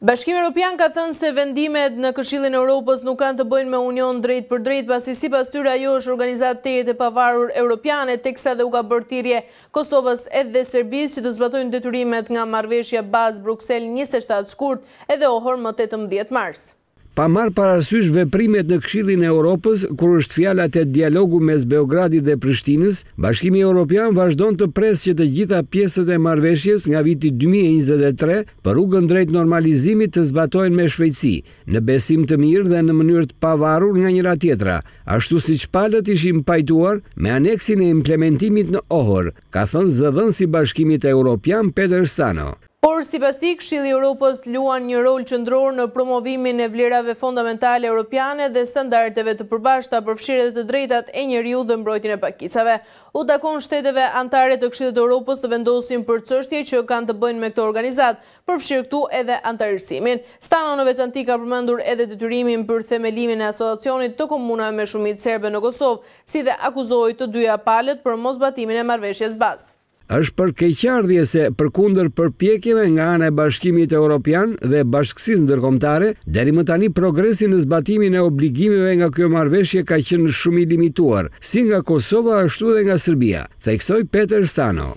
Bashkimi Europian ka thënë se vendimet në Këshillin e Europës nuk kanë të bëjnë me Union drejtpërdrejt, pasi sipas tyre ajo është organizatë tejet e pavarur europiane, teksa dhe u ka bërë thirrje Kosovës edhe Serbisë që të zbatojnë detyrimet nga Marrëveshja Bazë Bruksel njëzet e shtatë shkurt edhe Ohër më tetëmbëdhjetë mars. Pa marrë parasysh veprimet në Këshillin e Europës, kur është fjala te dialogu mes Beogradit dhe Prishtinës, Bashkimi Europian vazhdon të presë që të gjitha pjesët e marrëveshjes nga viti dy mijë e njëzet e tre për rrugën drejt normalizimit të zbatohen me shpejtësi, në besim të mirë dhe në mënyrë të pavarur nga njëra-tjetra, ashtu siç palët ishin pajtuar me aneksin e implementimit në Ohër, ka thënë zëdhënësi i Bashkimit Europian Peter Stano. Por, sipas tij, Këshilli i Europës luan një rol qendror në promovimin e vlerave fondamentale europiane dhe standardeve të përbashkëta, përfshirë edhe të drejtat e njeriut dhe mbrojtjen e pakicave. U takon shteteve anëtare të Këshillit të Europës të vendosin për çështje që kanë të bëjnë me këtë organizatë, përfshirë këtu edhe anëtarësimin. Stano në veçanti ka përmendur edhe detyrimin për themelimin e Asociacionit të komunave me shumicë serbe në Kosovë, si dhe akuzoi të dyja palët për moszbatimin e marrëveshjes bazë. Është për keqardhje se, përkundër përpjekjeve nga ana e Bashkimit Europian dhe bashkësisë ndërkombëtare, deri më tani progresi në zbatimin e obligimeve nga kjo marrëveshje ka qenë shumë i limituar, si nga Kosova ashtu dhe nga Sërbia, theksoi Peter Stano.